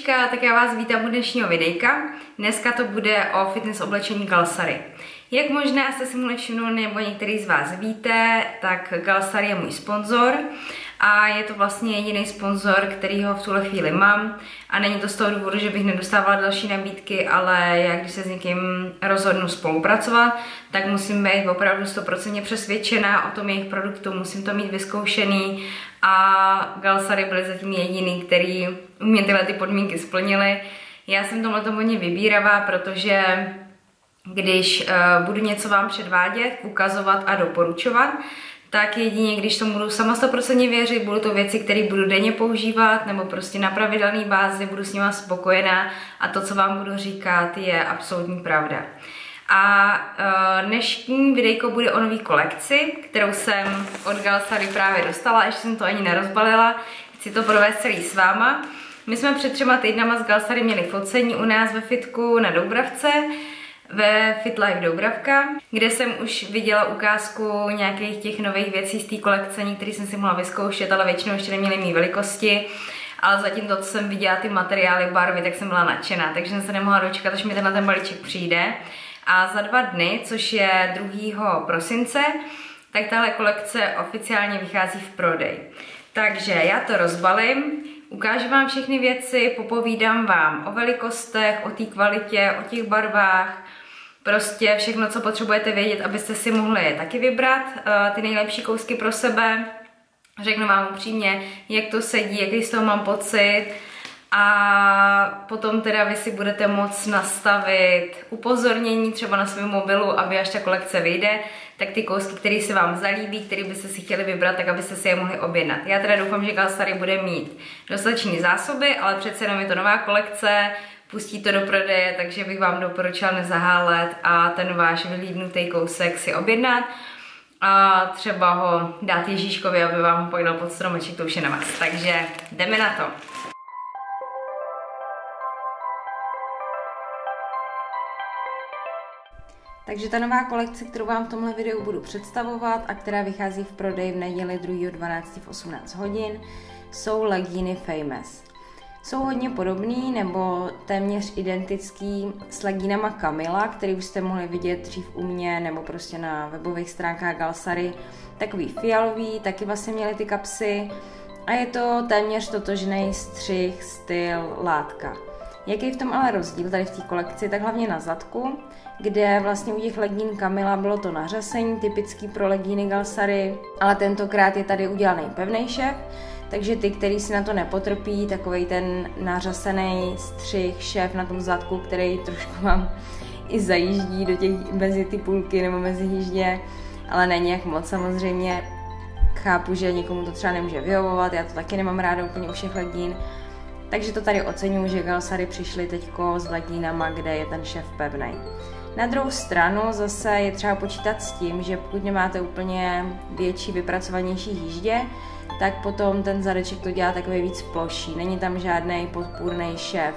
Zlatíčka, tak já vás vítám u dnešního videjka. Dneska to bude o fitness oblečení Galsary. Jak možná jste si všimnout, nebo některý z vás víte, tak Galsary je můj sponzor a je to vlastně jediný sponzor, který ho v tuhle chvíli mám a není to z toho důvodu, že bych nedostávala další nabídky, ale jak když se s někým rozhodnu spolupracovat, tak musím být opravdu 100% přesvědčená o tom jejich produktu, musím to mít vyzkoušený a Galsary byly zatím jediný, který mě tyhle ty podmínky splnili. Já jsem tomhle tomu hodně vybíravá, protože když uh, budu něco vám předvádět, ukazovat a doporučovat, tak jedině, když tomu budu sama 100% věřit, budou to věci, které budu denně používat, nebo prostě na pravidelné bázi, budu s nima spokojená a to, co vám budu říkat, je absolutní pravda. A uh, dnešní videjko bude o nové kolekci, kterou jsem od Galsary právě dostala, ještě jsem to ani nerozbalila, chci to provést celý s váma. My jsme před třema týdnama s Galsary měli focení u nás ve fitku na Doubravce, ve FitLife Doubravka, kde jsem už viděla ukázku nějakých těch nových věcí z té kolekce, které jsem si mohla vyzkoušet, ale většinou ještě neměly mý velikosti. Ale zatím to, co jsem viděla, ty materiály, barvy, tak jsem byla nadšená, takže jsem se nemohla dočkat, až mi tenhle ten balíček přijde. A za dva dny, což je 2. prosince, tak tahle kolekce oficiálně vychází v prodej. Takže já to rozbalím, ukážu vám všechny věci, popovídám vám o velikostech, o té kvalitě, o těch barvách, Prostě všechno, co potřebujete vědět, abyste si mohli taky vybrat uh, ty nejlepší kousky pro sebe. Řeknu vám upřímně, jak to sedí, jaký z toho mám pocit. A potom teda vy si budete moct nastavit upozornění třeba na svém mobilu, aby až ta kolekce vyjde, tak ty kousky, které se vám zalíbí, které byste si chtěli vybrat, tak abyste si je mohli objednat. Já teda doufám, že Galstary bude mít dostatečné zásoby, ale přece jenom je to nová kolekce, pustí to do prodeje, takže bych vám doporučila nezahálet a ten váš vylídnutý kousek si objednat a třeba ho dát Ježíškovi, aby vám ho pojďal pod stromeček, to už je na vás. Takže jdeme na to. Takže ta nová kolekce, kterou vám v tomhle videu budu představovat a která vychází v prodej v neděli 2.12. v 18 hodin, jsou legíny Famous jsou hodně podobný nebo téměř identický s legínama Kamila, který už jste mohli vidět dřív u mě nebo prostě na webových stránkách Galsary. Takový fialový, taky vlastně měly ty kapsy a je to téměř totožný střih, styl, látka. Jaký je v tom ale rozdíl tady v té kolekci, tak hlavně na zadku, kde vlastně u těch legín Kamila bylo to nařasení, typický pro legíny Galsary, ale tentokrát je tady udělaný pevný šef, takže ty, který si na to nepotrpí, takový ten nařasený střih, šéf na tom zadku, který trošku vám i zajíždí do těch, mezi ty půlky nebo mezi hýždě, ale není jak moc samozřejmě. Chápu, že někomu to třeba nemůže vyhovovat, já to taky nemám ráda úplně u všech legín, takže to tady oceňuji, že Galsary přišli teďko s legínama, kde je ten šéf pevný. Na druhou stranu zase je třeba počítat s tím, že pokud nemáte úplně větší, vypracovanější jíždě, tak potom ten zadeček to dělá takový víc ploší. Není tam žádný podpůrný šéf.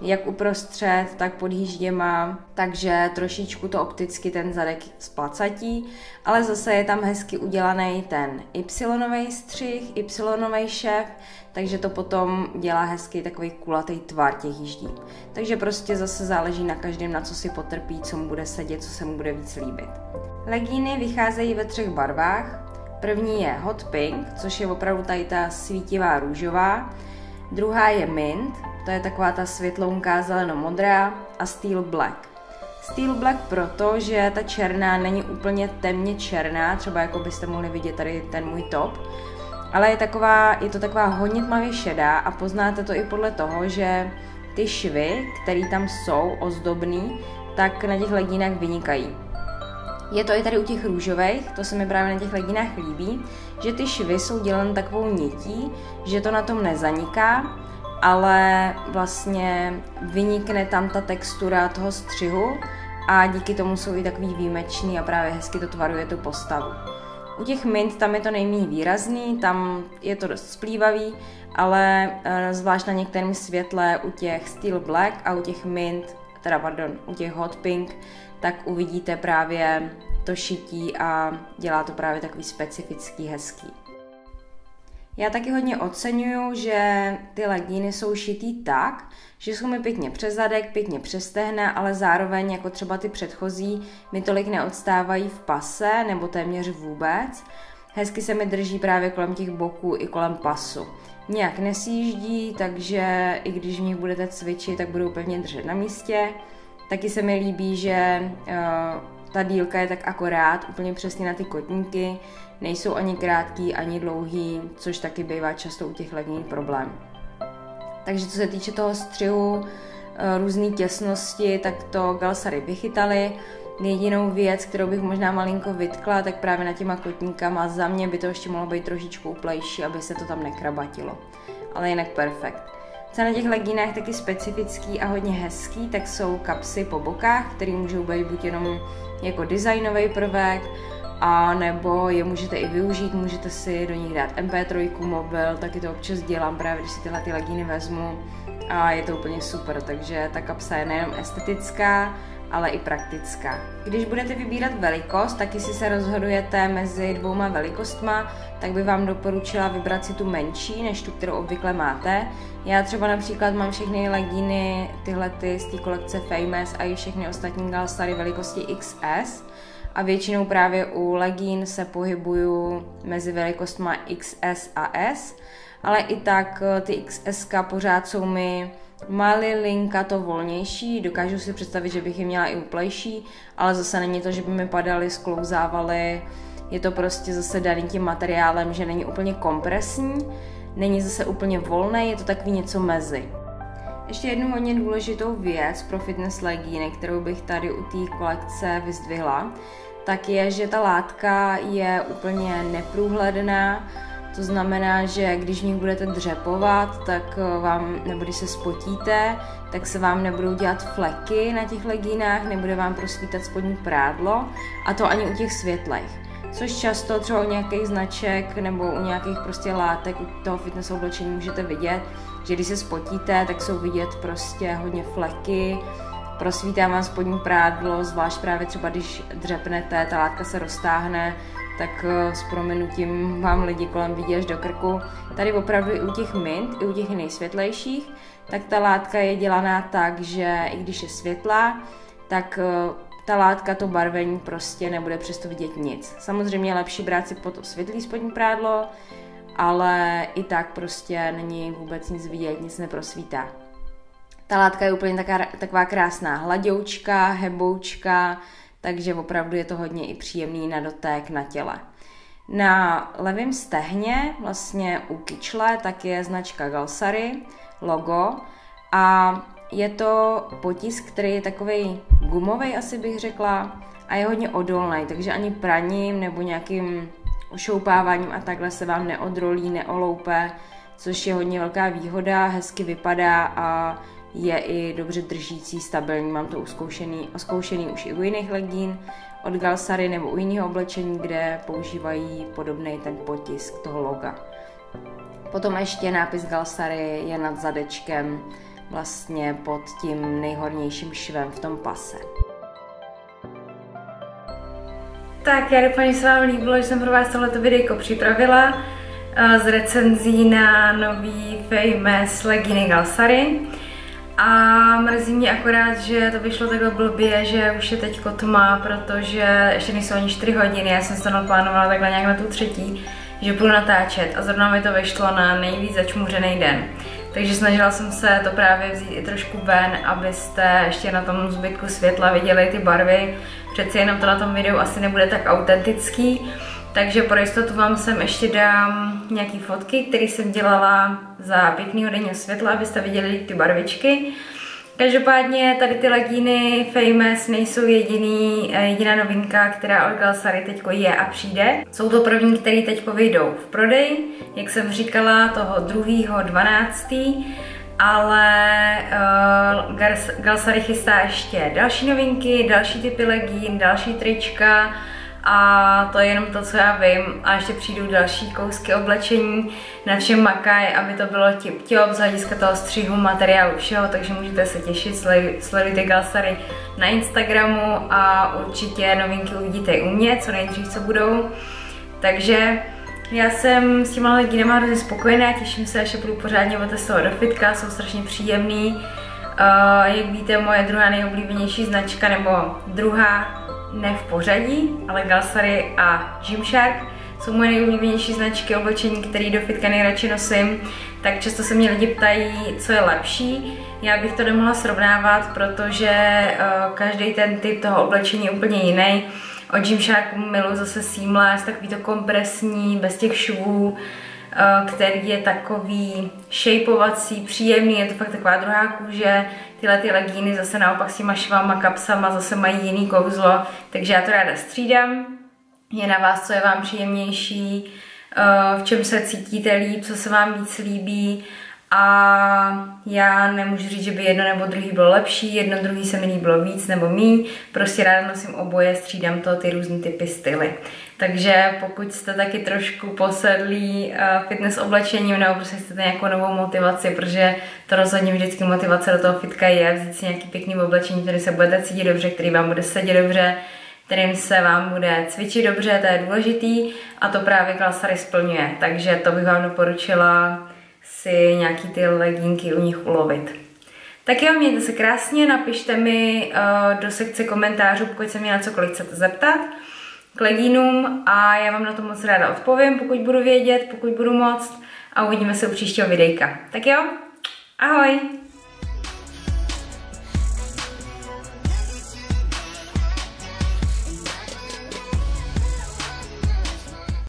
Jak uprostřed, tak pod hýžděma, takže trošičku to opticky ten zadek splacatí, ale zase je tam hezky udělaný ten Y střih, Y šéf, takže to potom dělá hezky takový kulatý tvar těch jíždí. Takže prostě zase záleží na každém, na co si potrpí, co mu bude sedět, co se mu bude víc líbit. Legíny vycházejí ve třech barvách, První je Hot Pink, což je opravdu tady ta svítivá růžová. Druhá je Mint, to je taková ta světlounká zeleno-modrá. A Steel Black. Steel Black proto, že ta černá není úplně temně černá, třeba jako byste mohli vidět tady ten můj top, ale je, taková, je to taková hodně tmavě šedá a poznáte to i podle toho, že ty švy, které tam jsou ozdobný, tak na těch legínách vynikají. Je to i tady u těch růžových, to se mi právě na těch leginách líbí, že ty švy jsou dělané takovou nití, že to na tom nezaniká, ale vlastně vynikne tam ta textura toho střihu a díky tomu jsou i takový výjimečný a právě hezky to tvaruje tu postavu. U těch mint tam je to nejméně výrazný, tam je to dost splývavý, ale e, zvlášť na některém světle u těch Steel Black a u těch mint, teda pardon, u těch Hot Pink, tak uvidíte právě to šití a dělá to právě takový specifický, hezký. Já taky hodně oceňuju, že ty legíny jsou šitý tak, že jsou mi pěkně přes zadek, pěkně přes stehna, ale zároveň jako třeba ty předchozí mi tolik neodstávají v pase nebo téměř vůbec. Hezky se mi drží právě kolem těch boků i kolem pasu. Nějak nesjíždí, takže i když v nich budete cvičit, tak budou pevně držet na místě. Taky se mi líbí, že uh, ta dílka je tak akorát, úplně přesně na ty kotníky, nejsou ani krátký, ani dlouhý, což taky bývá často u těch legín problém. Takže co se týče toho střihu, eh, různé těsnosti, tak to Galsary vychytali. Jedinou věc, kterou bych možná malinko vytkla, tak právě na těma kotníkama za mě by to ještě mohlo být trošičku uplejší, aby se to tam nekrabatilo. Ale jinak perfekt. Co na těch legínách taky specifický a hodně hezký, tak jsou kapsy po bokách, které můžou být buď jenom jako designový prvek, a nebo je můžete i využít, můžete si do nich dát MP3, mobil, taky to občas dělám právě, když si tyhle ty legíny vezmu a je to úplně super, takže ta kapsa je nejenom estetická, ale i praktická. Když budete vybírat velikost, tak jestli se rozhodujete mezi dvouma velikostma, tak by vám doporučila vybrat si tu menší, než tu, kterou obvykle máte. Já třeba například mám všechny legíny, tyhle ty z té kolekce Famous a i všechny ostatní Galstary velikosti XS, a většinou právě u legín se pohybuju mezi velikostma XS a S, ale i tak eh, ty XS pořád jsou mi linka to volnější, dokážu si představit, že bych je měla i uplejší, ale zase není to, že by mi padaly, sklouzávaly, je to prostě zase daný tím materiálem, že není úplně kompresní, není zase úplně volný, je to takový něco mezi. Ještě jednu hodně důležitou věc pro fitness legíny, kterou bych tady u té kolekce vyzdvihla, tak je, že ta látka je úplně neprůhledná, to znamená, že když v nich budete dřepovat, tak eh, vám, nebo když se spotíte, tak se vám nebudou dělat fleky na těch legínách, nebude vám prosvítat spodní prádlo a to ani u těch světlech. Což často třeba u nějakých značek nebo u nějakých prostě látek u toho fitness oblečení můžete vidět, že když se spotíte, tak jsou vidět prostě hodně fleky, prosvítá vám spodní prádlo, zvlášť právě třeba když dřepnete, ta látka se roztáhne, tak eh, s prominutím vám lidi kolem vidí až do krku. Tady opravdu i u těch mint, i u těch nejsvětlejších, tak ta látka je dělaná tak, že i když je světlá, tak eh, ta látka, to barvení prostě nebude přesto vidět nic. Samozřejmě je lepší brát si potom světlý spodní prádlo, ale i tak prostě není vůbec nic vidět, nic neprosvítá. Ta látka je úplně taká, taková krásná hladoučka, heboučka, takže opravdu je to hodně i příjemný na dotek na těle. Na levém stehně, vlastně u kyčle, tak je značka Galsary, logo a je to potisk, který je takový gumový, asi bych řekla, a je hodně odolný, takže ani praním nebo nějakým ošoupáváním a takhle se vám neodrolí, neoloupe, což je hodně velká výhoda, hezky vypadá a je i dobře držící, stabilní. Mám to uskoušený, oskoušený už i u jiných legín od Galsary nebo u jiného oblečení, kde používají podobný ten potisk toho loga. Potom ještě nápis Galsary je nad zadečkem, vlastně pod tím nejhornějším švem v tom pase. Tak já doufám, že se vám líbilo, že jsem pro vás tohleto videjko připravila eh, z recenzí na nový famous legíny Galsary. A mrzí mě akorát, že to vyšlo takhle blbě, že už je teď tma, protože ještě nejsou ani 4 hodiny, já jsem se to naplánovala takhle nějak na tu třetí, že budu natáčet a zrovna mi to vyšlo na nejvíc začmuřený den. Takže snažila jsem se to právě vzít i trošku ven, abyste ještě na tom zbytku světla viděli ty barvy. Přeci jenom to na tom videu asi nebude tak autentický. Takže pro jistotu vám sem ještě dám nějaký fotky, které jsem dělala za pěkného denního světla, abyste viděli ty barvičky. Každopádně tady ty legíny Famous nejsou jediný, eh, jediná novinka, která od Galsary teď je a přijde. Jsou to první, které teď vyjdou v prodej, jak jsem říkala, toho 2.12. Ale uh, Galsary chystá ještě další novinky, další typy legín, další trička, a to je jenom to, co já vím. A ještě přijdou další kousky oblečení, na všem makaj, aby to bylo tip-top z hlediska toho střihu, materiálu, všeho, takže můžete se těšit, sledujte Galsary na Instagramu a určitě novinky uvidíte i u mě, co nejdřív co budou. Takže Já jsem s těma legínama hrozně spokojená, těším se, až je budu pořádně otestovat do fitka, jsou strašně příjemný. Uh, jak víte, moje druhá nejoblíbenější značka, nebo druhá, ne v pořadí, ale Galsary a Gymshark jsou moje nejoblíbenější značky oblečení, které do fitka nejradši nosím, tak často se mě lidi ptají, co je lepší. Já bych to nemohla srovnávat, protože uh, každý ten typ toho oblečení je úplně jiný. Od Gymsharku milu zase seamless, takový to kompresní, bez těch švů, který je takový shapeovací, příjemný, je to fakt taková druhá kůže. Tyhle ty legíny zase naopak s těma švama, kapsama zase mají jiný kouzlo, takže já to ráda střídám. Je na vás, co je vám příjemnější, eh, v čem se cítíte líp, co se vám víc líbí a já nemůžu říct, že by jedno nebo druhý bylo lepší, jedno druhý se mi líbilo víc nebo míň, prostě ráda nosím oboje, střídám to ty různé typy styly. Takže pokud jste taky trošku posedlí uh, fitness oblečením nebo prostě chcete nějakou novou motivaci, protože to rozhodně vždycky motivace do toho fitka je vzít si nějaký pěkný oblečení, který se budete cítit dobře, který vám bude sedět dobře, kterým se vám bude cvičit dobře, to je důležitý a to právě Klasary splňuje. Takže to bych vám doporučila si nějaký ty legínky u nich ulovit. Tak jo, mějte se krásně, napište mi uh, do sekce komentářů, pokud se mě na cokoliv chcete zeptat k legínům a já vám na to moc ráda odpovím, pokud budu vědět, pokud budu moct a uvidíme se u příštího videjka. Tak jo, ahoj!